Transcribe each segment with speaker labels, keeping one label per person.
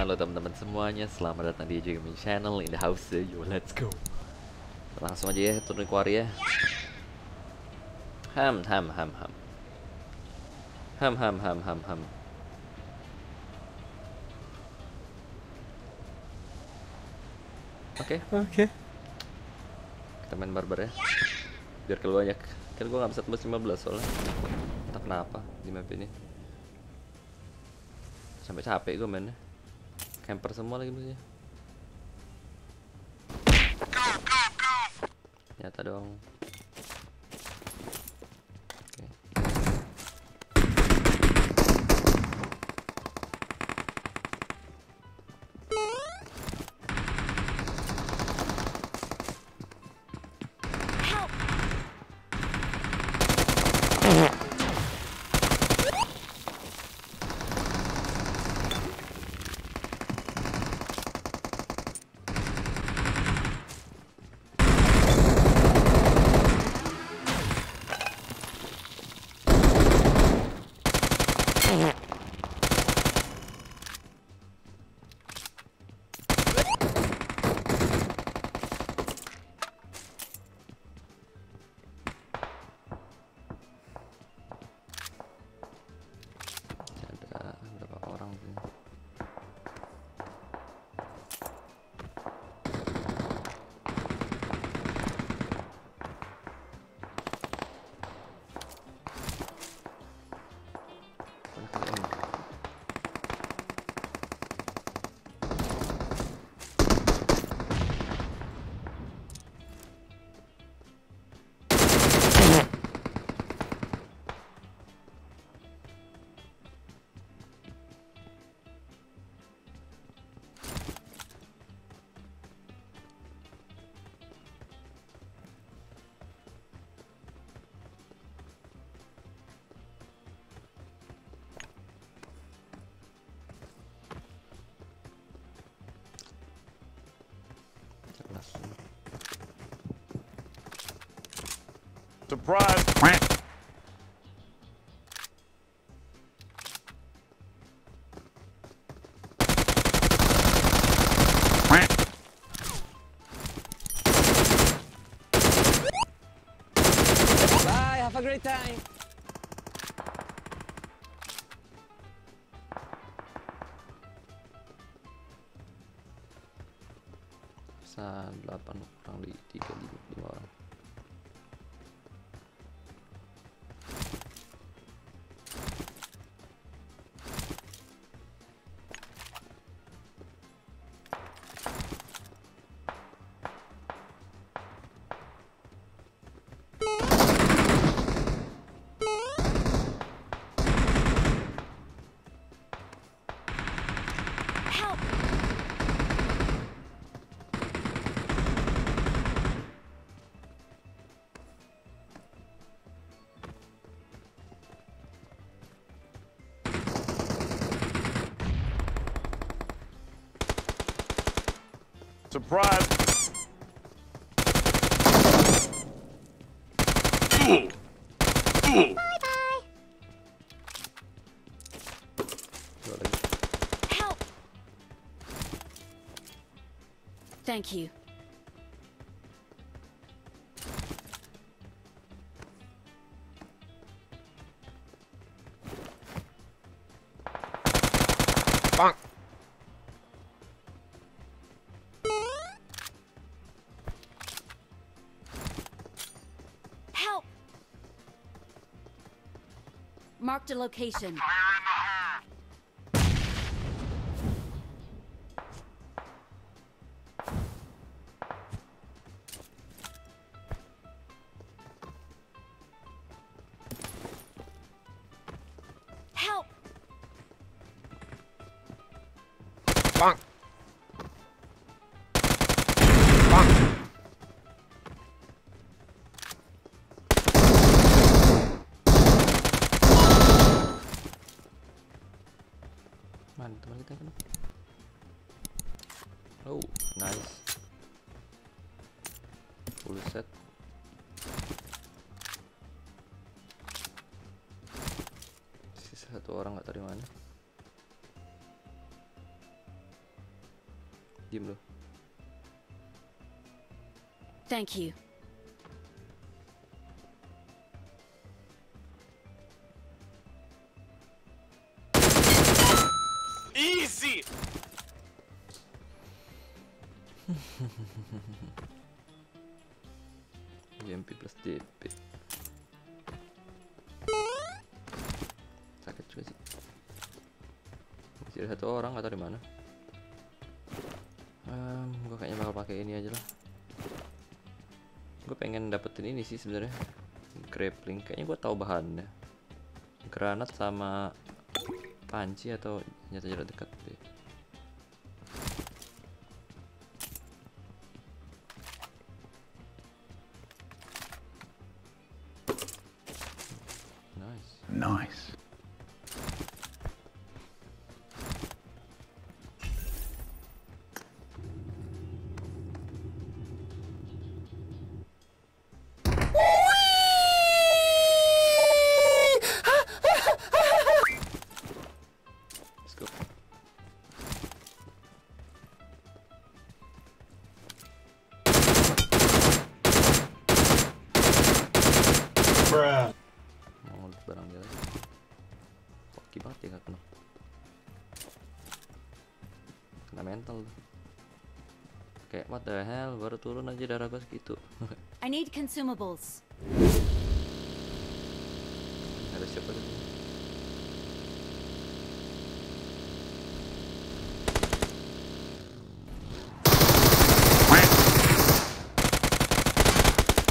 Speaker 1: Halo teman-teman semuanya, selamat datang di AJ Gaming Channel in the house. Yo, let's go. Langsung aja ya turun kuari ya. Ham ham ham ham. Ham ham ham ham ham. Oke,
Speaker 2: Oke.
Speaker 1: kita main barbar ya. Biar keluar banyak. Kan gua nggak bisa tembus 15 soalnya. Entah kenapa di map ini. Sampai capek gua mainnya. Camper semua lagi musuhnya. Nyata dong.
Speaker 3: Surprise!
Speaker 2: Bye, have a great time.
Speaker 1: Bisa 8 kurang di 3 5 orang.
Speaker 3: Surprise!
Speaker 1: Dua lagi.
Speaker 4: Help! Thank you.
Speaker 2: Bang.
Speaker 4: Marked a location. Help!
Speaker 2: Bang.
Speaker 1: Satu orang nggak tahu di mana. Diem lu.
Speaker 4: Thank you.
Speaker 2: Easy!
Speaker 1: UMP plus DP. Ada satu orang atau di mana? Um, gue kayaknya bakal pakai ini aja lah. Gue pengen dapetin ini sih sebenarnya. Grappling. Kayaknya gue tahu bahannya. Granat sama panci atau senjata jarak dekat turun aja darah gua segitu.
Speaker 4: I need consumables.
Speaker 1: Ada siapa?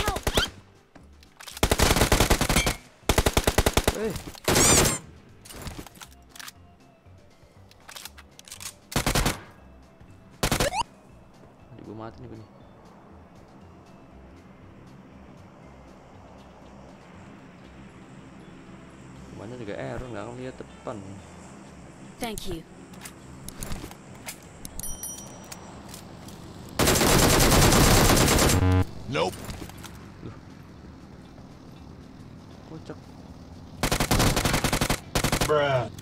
Speaker 4: Help!
Speaker 1: Eh. Gua mati nih gua nih. Juga error nggak ngeliat depan.
Speaker 4: Thank you.
Speaker 3: Nope.
Speaker 1: Kocak.
Speaker 3: Bruh.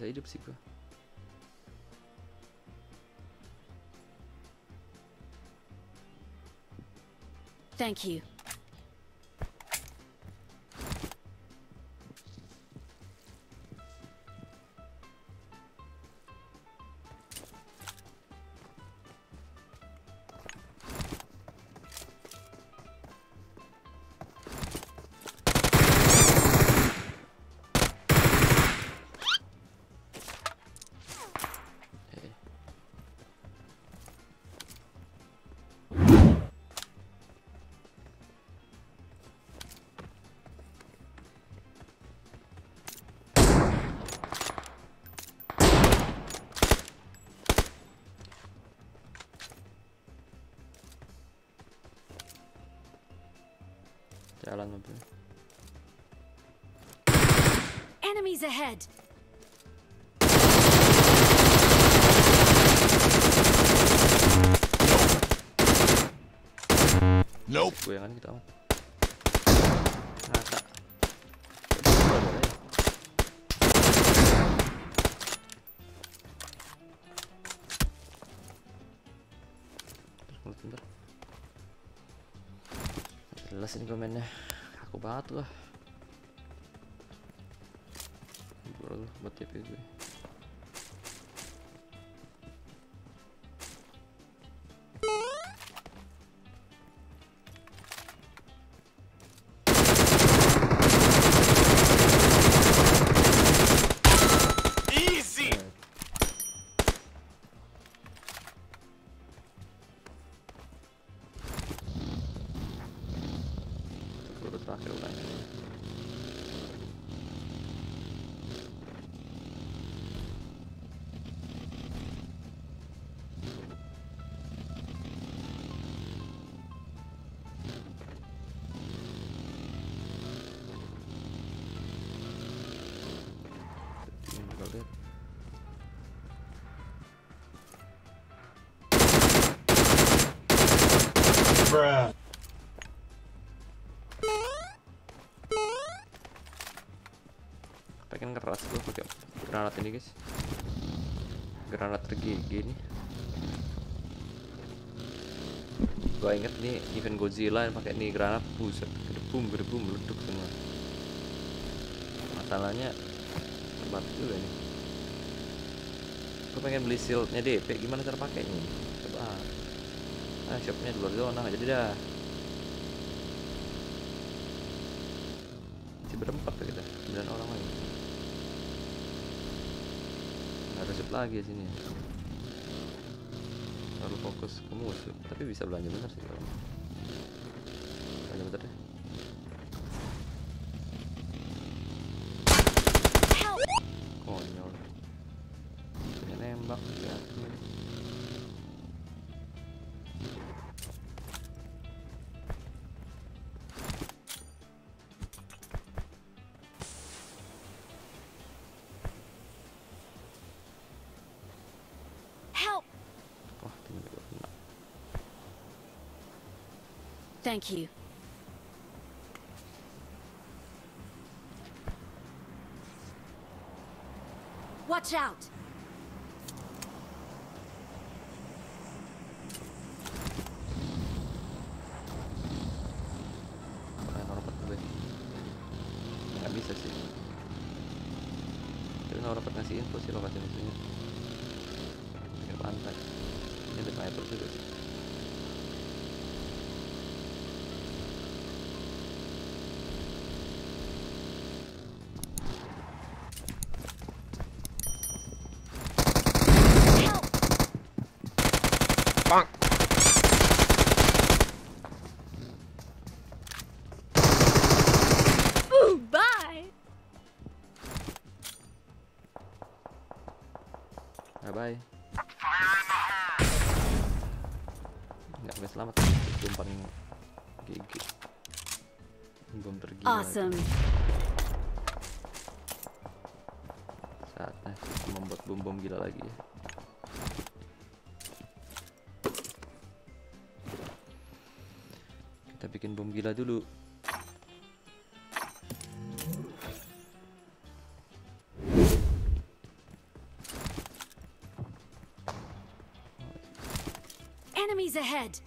Speaker 1: Masih bisa hidup sih gua.
Speaker 4: Thank you. Enemies ahead.
Speaker 3: Nope.
Speaker 1: Gue yang Aku banget lah. Bro, buat TP gue. kalian
Speaker 3: Bruh.
Speaker 1: pengen keras gue pakai granat ini guys granat tergigi ini. gue inget nih event Godzilla yang pakai nih granat buset gedebum gedebum meleduk semua masalahnya tepat juga nih gue pengen beli shieldnya DP gimana cara pakainya coba. Ah shopnya di luar zona nggak jadi dah. Masih berempat tuh kita? Sembilan orang lagi. Harus shoot lagi ya sini. Terlalu fokus ke musuh. Tapi bisa belanja bener sih kalau
Speaker 4: Thank you. Watch out!
Speaker 1: Makanya norpat gue nggak bisa sih tapi norpat ngasih info sih lokasi musuhnya pinggir pantai ini ada sniper juga sih
Speaker 4: bye
Speaker 1: nggak gue selamat. Belum paling gigi. Belum tergila
Speaker 4: Awesome.
Speaker 1: saatnya membuat bom bom gila lagi. Ya kita bikin bom gila dulu
Speaker 4: Enemies ahead!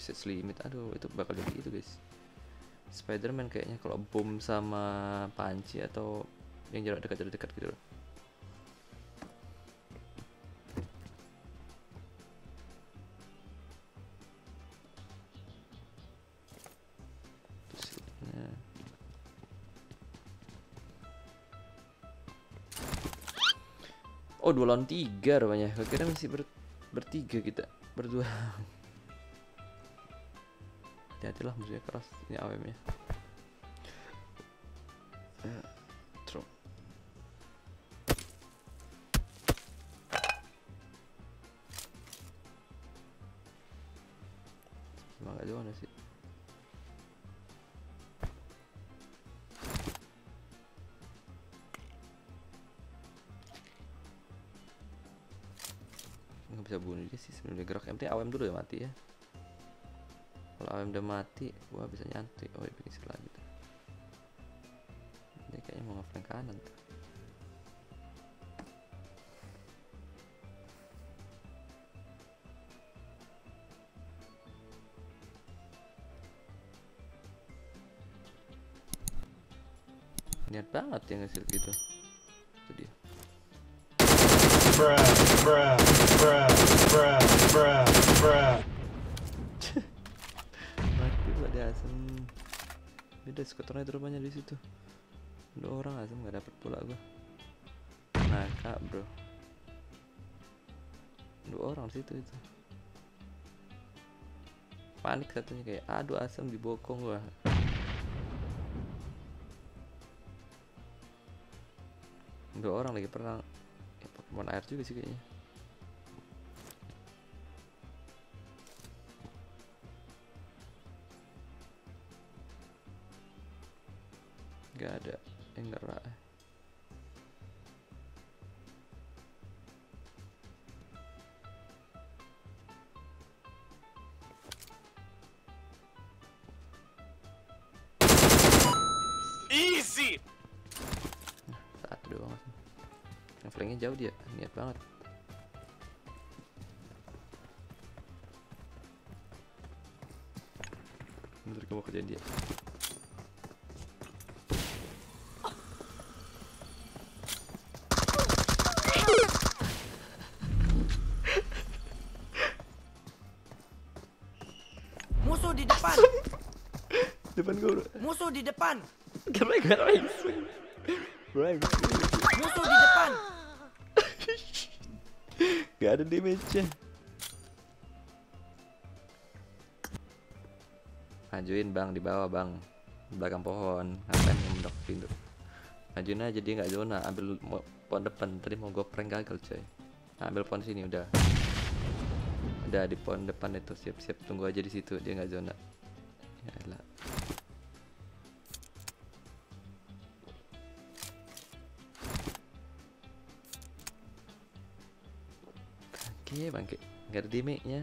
Speaker 1: usage limit. Aduh itu bakal jadi itu guys. Spiderman kayaknya kalau bom sama panci atau yang jarak dekat jarak dekat gitu loh Oh dua lawan tiga rupanya. Gue kira masih ber bertiga kita berdua. Hati-hatilah musuhnya keras ini AWM nya bisa bunuh dia sih sebelum dia gerak. Yang penting AWM dulu ya mati ya. Kalau AWM udah mati gua bisa nyantai. Oh dia bikin lagi tuh. Dia kayaknya mau ngeflank kanan tuh. Niat banget ya ngesil gitu
Speaker 3: Bruh. Bruh. Bruh.
Speaker 1: Skuternya itu rupanya di situ dua orang asem nggak dapet pula gua nah kak bro dua orang di situ itu panik satunya kayak aduh asem dibokong gua dua orang lagi perang buat air juga sih kayaknya. nggak ada. Enggak eh, jauh dia, niat banget. Bentar kamu kerjaan dia.
Speaker 5: Musuh di depan.
Speaker 1: Depan gue.
Speaker 5: Musuh di depan.
Speaker 1: Bro,
Speaker 5: Musuh di depan.
Speaker 1: Gak ada damage-nya. Majuin bang di bawah bang, belakang pohon. Ngapain mendok pintu? Majuin aja dia nggak zona. Ambil pohon depan. Tadi mau gue prank gagal coy. Nah, ambil pohon sini udah. Udah di pohon depan itu siap-siap tunggu aja di situ dia nggak zona. Ya lah. Bangke, bangke. Gak ada damage-nya.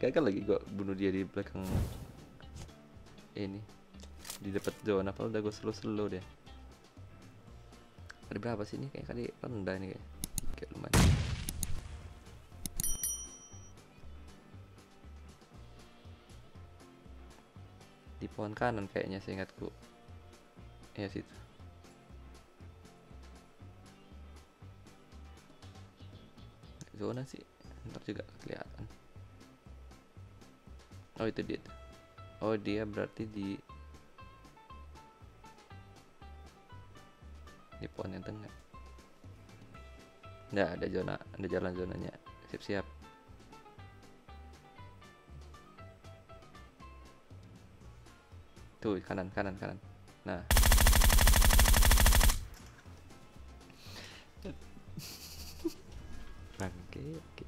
Speaker 1: Gagal lagi gua bunuh dia di belakang ini. Di depan zona apa udah gue slow-slow deh. Ada berapa sih ini? Kayak kali rendah ini kayak. Kayak lumayan. Di pohon kanan kayaknya seingatku. Ya situ. Zona sih. Ntar juga kelihatan. Oh itu dia tuh. oh dia berarti di di pohon yang tengah. Nggak ada zona ada jalan zonanya. Siap-siap. Tuh kanan kanan kanan. Nah bangke oke